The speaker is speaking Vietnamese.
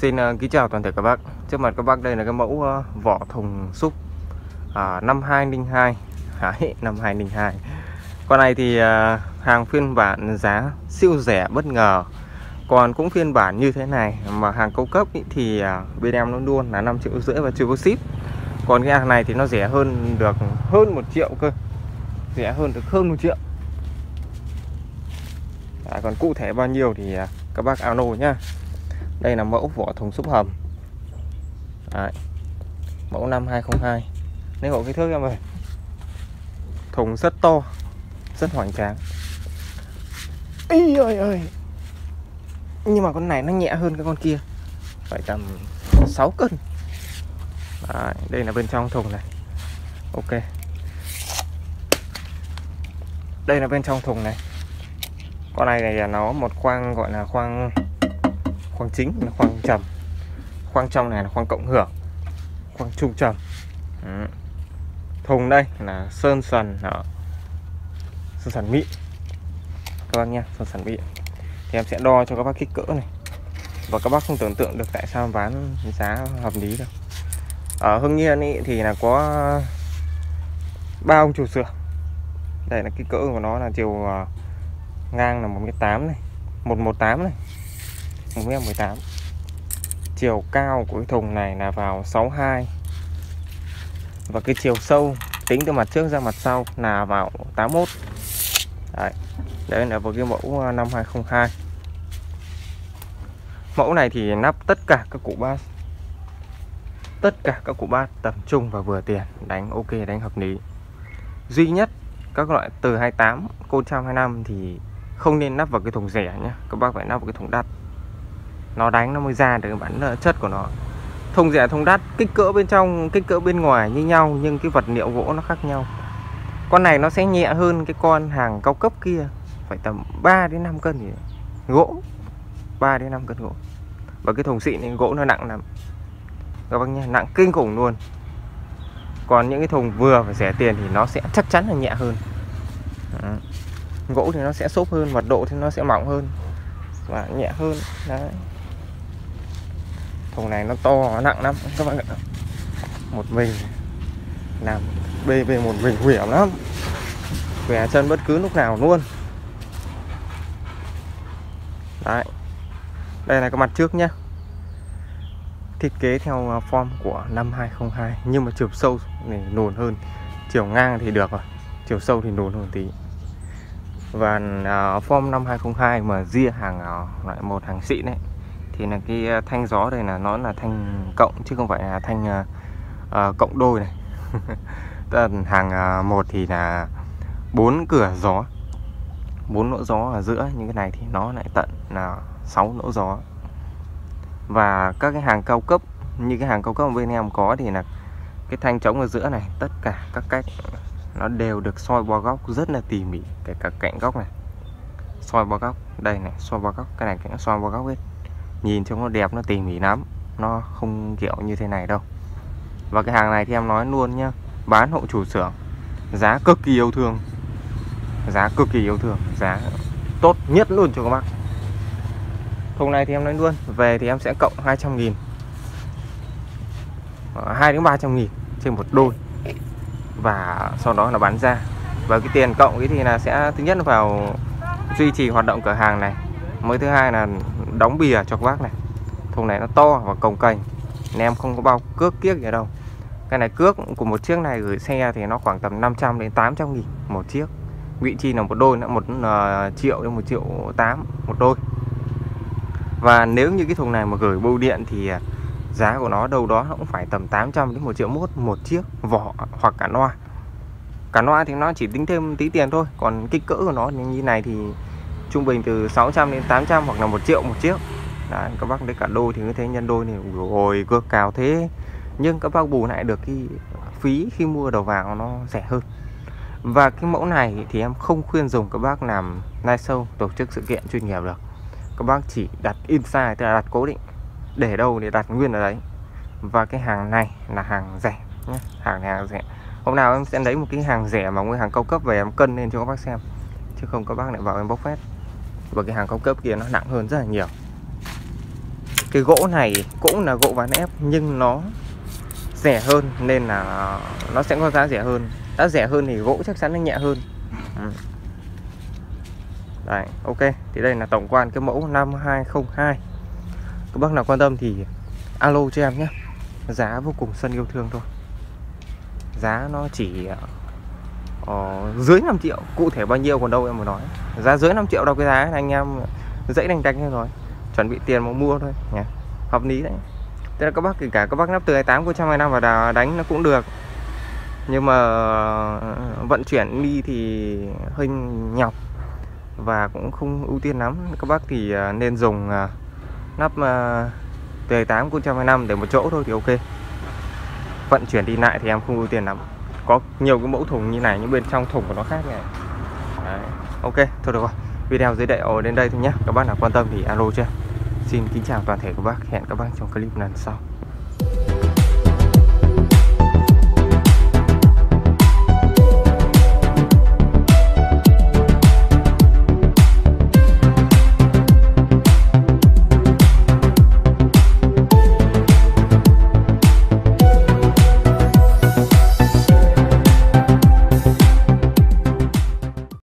Xin uh, kính chào toàn thể các bác. Trước mặt các bác đây là cái mẫu uh, vỏ thùng xúc à, uh, 5202 Đấy, 5202 Con này thì uh, hàng phiên bản giá siêu rẻ bất ngờ. Còn cũng phiên bản như thế này Mà hàng cao cấp ý, thì uh, bên em nó luôn là 5 triệu rưỡi và chưa có ship. Còn cái hàng này thì nó rẻ hơn được hơn 1 triệu cơ. Rẻ hơn được hơn 1 triệu. Đấy, Còn cụ thể bao nhiêu thì các bác alo nhá đây là mẫu vỏ thùng xúc hầm. Đấy. mẫu năm 2002 lấy hộ kích thước em ơi thùng rất to rất hoành tráng. Ý ơi ơi. Nhưng mà con này nó nhẹ hơn cái con kia. Phải tầm 6 cân. Đấy, đây là bên trong thùng này. Ok. Đây là bên trong thùng này. Con này này là nó một khoang gọi là khoang khoang chính là khoang trầm. Khoang trong này là khoang cộng hưởng khoang trung trầm. Thùng đây là sơn sần đó. sơn sần mịn. Các bác nha sơn sần mịn. Thì em sẽ đo cho các bác kích cỡ này. Và các bác không tưởng tượng được tại sao bán giá hợp lý đâu. Ở Hưng Yên ý, thì là có ba ông chủ sửa đây là kích cỡ của nó là chiều à, ngang là 1m8 này 118 này. 1m18 chiều cao của cái thùng này là vào 62 và cái chiều sâu tính từ mặt trước ra mặt sau là vào 81 Đấy. Đây là với cái mẫu ờ, năm 2002 Mẫu này thì nắp tất cả các cụ bát. Tất cả các cụ bát tầm trung và vừa tiền Đánh ok, đánh hợp lý. Duy nhất các loại từ 28 Côn 125 thì không nên nắp vào cái thùng rẻ nhé Các bác phải nắp vào cái thùng đắt nó đánh nó mới ra được bản ờ, chất của nó. Thùng rẻ thùng đắt, kích cỡ bên trong, kích cỡ bên ngoài như nhau, nhưng cái vật liệu gỗ nó khác nhau. Con này nó sẽ nhẹ hơn cái con hàng cao cấp kia, phải tầm 3 đến 5 cân gì gỗ 3 đến 5 cân gỗ. Và cái thùng xịn này, gỗ nó nặng lắm. Các bác nhé nặng kinh khủng luôn. Còn những cái thùng vừa phải rẻ tiền thì nó sẽ chắc chắn là nhẹ hơn. Đó. gỗ thì nó sẽ xốp hơn, mật độ thì nó sẽ mỏng hơn và nhẹ hơn. Đấy thùng này nó to nó nặng lắm. Các bạn ạ. Một mình. Làm bê bê một mình nguy hiểm lắm. Khỏe chân bất cứ lúc nào luôn. Đấy. Đây là cái mặt trước nhá. Thiết kế theo à, form của năm 2002 nhưng mà chiều sâu này nồn hơn. Chiều ngang thì được rồi. Chiều sâu thì nồn hơn tí. Và uh, form năm 2002 mà ria hàng à, uh, loại một hàng xịn đấy thì là cái à, thanh gió đây là nó là thanh cộng chứ không phải là thanh uh, uh, cộng đôi này. Hàng uh, một thì là bốn cửa gió bốn lỗ gió ở giữa những cái này thì nó lại tận là 6 lỗ gió. Và các cái hàng cao cấp như cái hàng cao cấp bên em có thì là cái thanh trống ở giữa này tất cả các cách nó đều được soi bo góc rất là tỉ mỉ kể cả cạnh góc này soi bo góc đây này soi bo góc cái này cũng soi bo góc hết nhìn trông nó đẹp, nó tỉ mỉ lắm. Nó không kiểu như thế này đâu. Và cái hàng này thì em nói luôn nhá, bán hộ chủ xưởng, giá cực kỳ yêu thương. Giá cực kỳ yêu thương, giá tốt nhất luôn cho các bác. Thùng này thì em nói luôn, về thì em sẽ cộng 200 nghìn. Ờ, 2 đến 300 nghìn trên một đôi. Và sau đó là bán ra. Và cái tiền cộng cái thì là sẽ, thứ nhất là vào duy trì hoạt động cửa hàng này mới thứ hai là đóng bìa cho các bác này. Thùng này nó to và cồng cành nên em không có bao cước kiếc gì đâu. Cái này cước của một chiếc này gửi xe thì nó khoảng tầm 500 đến 800 nghìn một chiếc. Vị chi là một đôi nữa một uh, triệu đến một triệu tám một đôi. Và nếu như cái thùng này mà gửi bưu điện thì ờ, giá của nó đâu đó cũng phải tầm 800 đến một triệu mốt một chiếc vỏ hoặc cả noa. Cả noa thì nó chỉ tính thêm tí tiền thôi còn kích cỡ của nó như này thì trung bình từ 600 đến 800 hoặc là một triệu một chiếc. Đấy, các bác lấy cả đôi thì như thế nhân đôi thì rồi cước cào thế. Nhưng các bác bù lại được cái phí khi mua đầu vào nó rẻ hơn. Và cái mẫu này thì em không khuyên dùng các bác làm live show tổ chức sự kiện chuyên nghiệp được. Các bác chỉ đặt inside tức là đặt cố định để đâu để đặt nguyên ở đấy. Và cái hàng này là hàng rẻ nhé hàng này hàng rẻ. Hôm nào em sẽ lấy một cái hàng rẻ mà nguyên hàng cao cấp về em cân lên cho các bác xem. Chứ không các bác lại vào em bốc phét và cái hàng cao cấp kia nó nặng hơn rất là nhiều. Cái gỗ này cũng là gỗ ván ép nhưng nó rẻ hơn nên là nó sẽ có giá rẻ hơn. Đã rẻ hơn thì gỗ chắc chắn nó nhẹ hơn. Ừ. Đấy, ok. Thì đây là tổng quan cái mẫu năm 202 các bác nào quan tâm thì alo cho em nhé. Giá vô cùng sân yêu thương thôi. Giá nó chỉ Ờ, dưới 5 triệu, cụ thể bao nhiêu còn đâu em mà nói. Giá dưới 5 triệu đâu cái giá anh em dãy đánh đạch rồi. Chuẩn bị tiền mà mua thôi nhé hợp lý đấy. Thế là các bác, kể cả các bác nắp từ 28 của 125 và đánh nó cũng được. Nhưng mà ờ, vận chuyển đi thì hơi nhọc và cũng không ưu tiên lắm. Các bác thì ờ, nên dùng nắp từ 28 của 125 để một chỗ thôi thì ok. Vận chuyển đi lại thì em không ưu tiên lắm có nhiều cái mẫu thùng như này, nhưng bên trong thùng của nó khác này. Đấy. ok, thôi được rồi. Video dưới đây đến đây thôi nhé. Các bác nào quan tâm thì alo cho xin kính chào toàn thể các bác. Hẹn các bác trong clip lần sau.